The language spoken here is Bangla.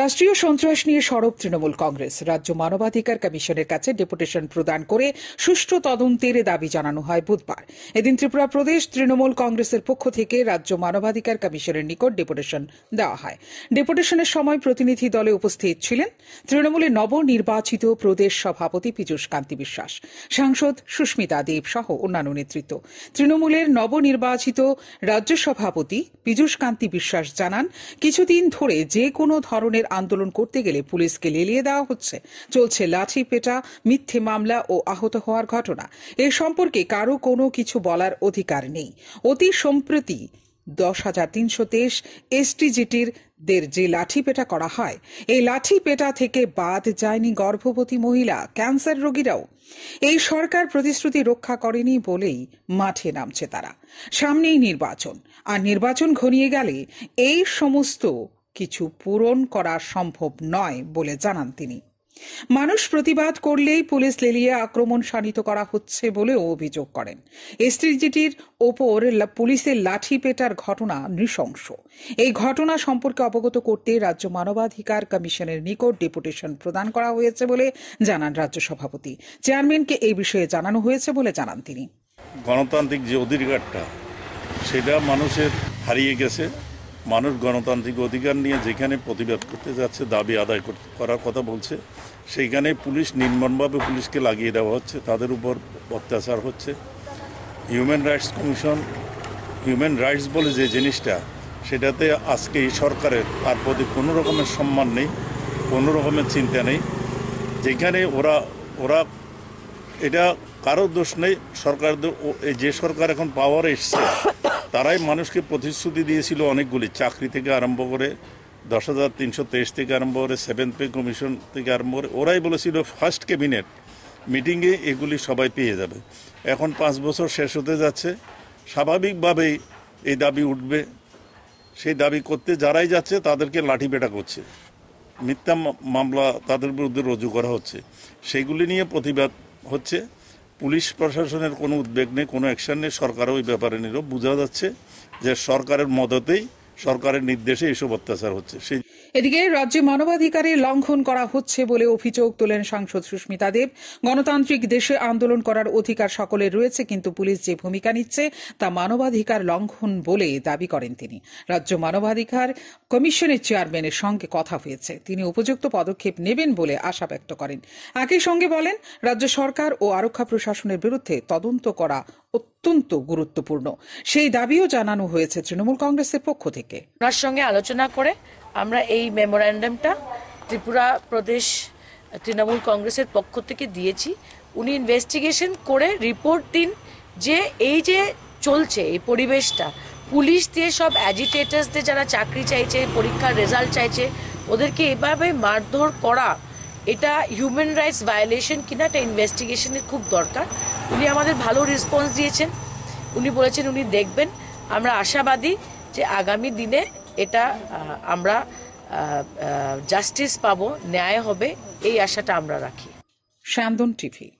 রাষ্ট্রীয় সন্ত্রাস নিয়ে সরব তৃণমূল কংগ্রেস। রাজ্য মানবাধিকার কমিশনের কাছে ডেপুটেশন প্রদান করে সুষ্ঠু তদন্তের দাবি জানানো হয় বুধবার। এদিন ত্রিপুরা প্রদেশ তৃণমূল কংগ্রেসের পক্ষ থেকে রাজ্য মানবাধিকার কমিশনের নিকট ডেপুটেশন দেওয়া হয়। ডেপুটেশনের সময় প্রতিনিধি দলে উপস্থিত ছিলেন তৃণমূলের নবনির্বাচিত প্রদেশ সভাপতি পীযূষ কান্তি বিশ্বাস, সাংসদ সুস্মিতা দেব সহ অন্যান্য নেতৃত্ব। তৃণমূলের নবনির্বাচিত রাজ্য সভাপতি পীযূষ কান্তি বিশ্বাস জানান, কিছুদিন ধরে যে কোনো ধরনের আন্দোলন করতে গেলে পুলিশকে লেলিয়ে দেওয়া হচ্ছে। চলছে লাঠি পেটা, মিথ্যে মামলা ও আহত হওয়ার ঘটনা। এ সম্পর্কে কারও কোনো কিছু বলার অধিকার নেই। অতি সম্প্রতি দশ হাজার তিনশো তেইশ এসটিজিটির দের যে লাঠি পেটা করা হয়, এই লাঠি পেটা থেকে বাদ যায়নি গর্ভবতী মহিলা, ক্যান্সার রোগীরাও। এই সরকার প্রতিশ্রুতি রক্ষা করেনি বলেই মাঠে নামছে তারা। সামনেই নির্বাচন। আর নির্বাচন ঘনিয়ে গেলে এই সমস্ত কিছু পূরণ করা সম্ভব নয় বলে জানান তিনি। মানুষ প্রতিবাদ করলেই পুলিশ লেলিয়ে আক্রমণ শানিত করা হচ্ছে বলেও অভিযোগ করেন। এসটিজিটির ওপর পুলিশের লাঠি পেটার ঘটনা নৃশংস। এই ঘটনা সম্পর্কে অবগত করতে রাজ্য মানবাধিকার কমিশনের নিকট ডেপুটেশন প্রদান করা হয়েছে বলে জানান রাজ্য সভাপতি। চেয়ারম্যানকে এই বিষয়ে জানানো হয়েছে বলে জানান তিনি। গণতান্ত্রিক যে অধিকারটা, সেটা মানুষের হারিয়ে গেছে। মানুষ গণতান্ত্রিক অধিকার নিয়ে যেখানে প্রতিবাদ করতে যাচ্ছে, দাবি আদায় করার কথা বলছে, সেইখানে পুলিশ নির্মমভাবে পুলিশকে লাগিয়ে দেওয়া হচ্ছে, তাদের উপর অত্যাচার হচ্ছে। Human rights commission human rights বলে যে জিনিসটা, সেটাতে আজকে এই সরকারের তার প্রতি কোনো রকমের সম্মান নেই, কোনো রকমের চিন্তা নেই। যেখানে ওরা ওরা, এটা কারও দোষ নেই, সরকার যে সরকার এখন পাওয়ার এসছে, তারাই মানুষকে প্রতিশ্রুতি দিয়েছিল অনেকগুলি। চাকরি থেকে আরম্ভ করে দশ হাজার তিনশো তেইশ থেকে আরম্ভ করে সেভেন পে কমিশন থেকে আরম্ভ করে, ওরাই বলেছিল ফার্স্ট ক্যাবিনেট মিটিংয়ে এগুলি সবাই পেয়ে যাবে। এখন পাঁচ বছর শেষ হতে যাচ্ছে, স্বাভাবিকভাবেই এই দাবি উঠবে। সেই দাবি করতে যারাই যাচ্ছে, তাদেরকে লাঠি পেটা করছে। মিথ্যা মামলা তাদের বিরুদ্ধে রুজু করা হচ্ছে। সেগুলি নিয়ে প্রতিবাদ হচ্ছে। পুলিশ প্রশাসনের কোনো উদ্বেগ নেই, কোনো অ্যাকশন নেই। সরকারও ওই ব্যাপারে নিল বোঝা যাচ্ছে যে সরকারের মদতেই সরকারের নির্দেশে এইসব অত্যাচার হচ্ছে। এদিকে রাজ্যে মানবাধিকারের লঙ্ঘন করা হচ্ছে বলে অভিযোগ তোলেন সাংসদ সুস্মিতা দেব। গণতান্ত্রিক দেশে আন্দোলন করার অধিকার সকলের রয়েছে, কিন্তু পুলিশ যে ভূমিকা নিচ্ছে তা মানবাধিকার লঙ্ঘন বলে দাবি করেন তিনি। রাজ্য মানবাধিকার কমিশনের চেয়ারম্যানের সঙ্গে কথা হয়েছে। তিনি উপযুক্ত পদক্ষেপ নেবেন বলে আশা ব্যক্ত করেন। একই সঙ্গে বলেন, রাজ্য সরকার ও আরক্ষা প্রশাসনের বিরুদ্ধে তদন্ত করা অত্যন্ত গুরুত্বপূর্ণ। সেই দাবিও জানানো হয়েছে তৃণমূল কংগ্রেসের পক্ষ থেকে। ওনার সঙ্গে আলোচনা করে আমরা এই মেমোরান্ডামটা ত্রিপুরা প্রদেশ তৃণমূল কংগ্রেসের পক্ষ থেকে দিয়েছি। উনি ইনভেস্টিগেশন করে রিপোর্ট দিন যে এই যে চলছে, এই পরিবেশটা, পুলিশ দিয়ে সব অ্যাজিটেটার্সদের যারা চাকরি চাইছে, পরীক্ষার রেজাল্ট চাইছে, ওদেরকে এভাবে মারধর করা, এটা হিউম্যান রাইটস ভায়োলেশন কিনা, এটা ইনভেস্টিগেশনের খুব দরকার। উনি আমাদের ভালো রেসপন্স দিয়েছেন। উনি বলেছেন, উনি দেখবেন। আমরা আশাবাদী যে আগামী দিনে এটা আমরা জাস্টিস পাবো, ন্যায় হবে, এই আশাটা আমরা রাখি। শ্যামদন টিভি।